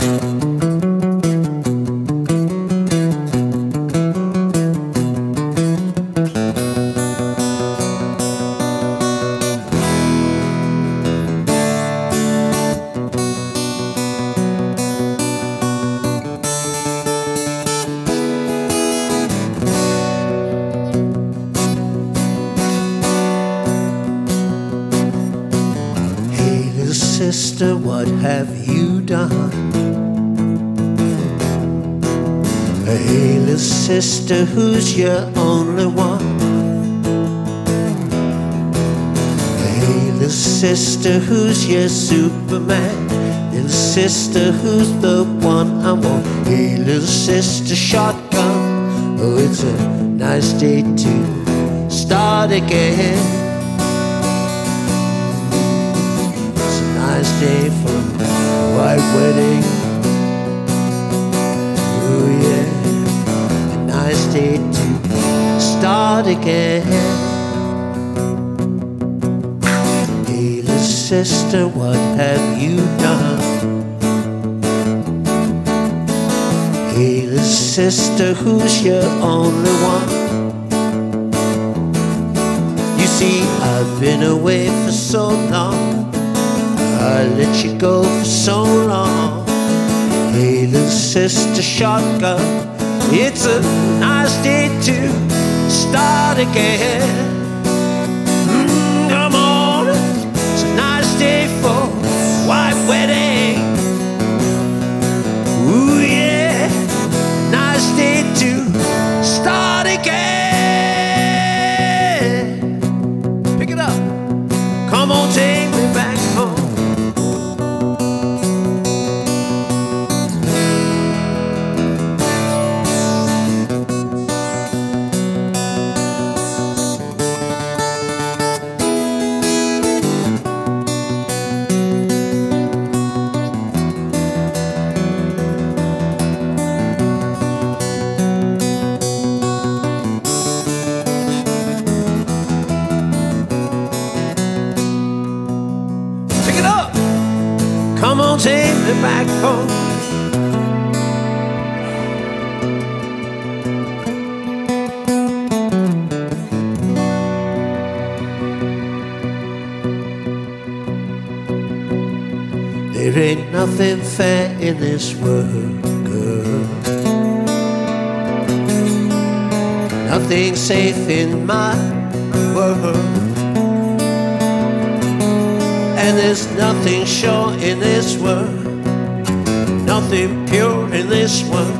Hey, little sister, what have you done? Hey, little sister, who's your only one? Hey, little sister, who's your Superman? Little sister, who's the one I want? Hey, little sister, shotgun. Oh, it's a nice day to start again. Day for white wedding. Oh yeah, a nice day to start again. Hey, little sister, what have you done? Hey, little sister, who's your only one? You see, I've been away for so long. I let you go for so long. Hey, little sister shotgun, it's a nice day to start again. Take me back home. There ain't nothing fair in this world, girl. Nothing safe in my world. There's nothing sure in this world, nothing pure in this world.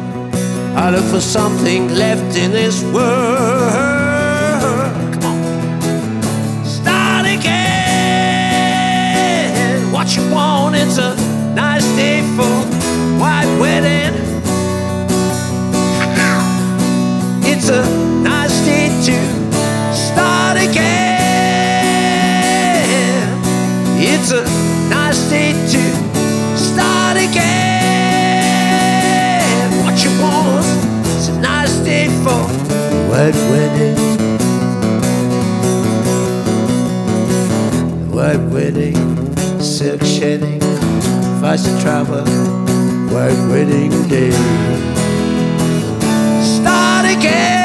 I look for something left in this world. Come on. Start again. What you want? It's a nice day for white wedding. It's a again. What you want? It's a nice day for white wedding. White wedding, silk shedding, fast travel, white wedding day. Start again,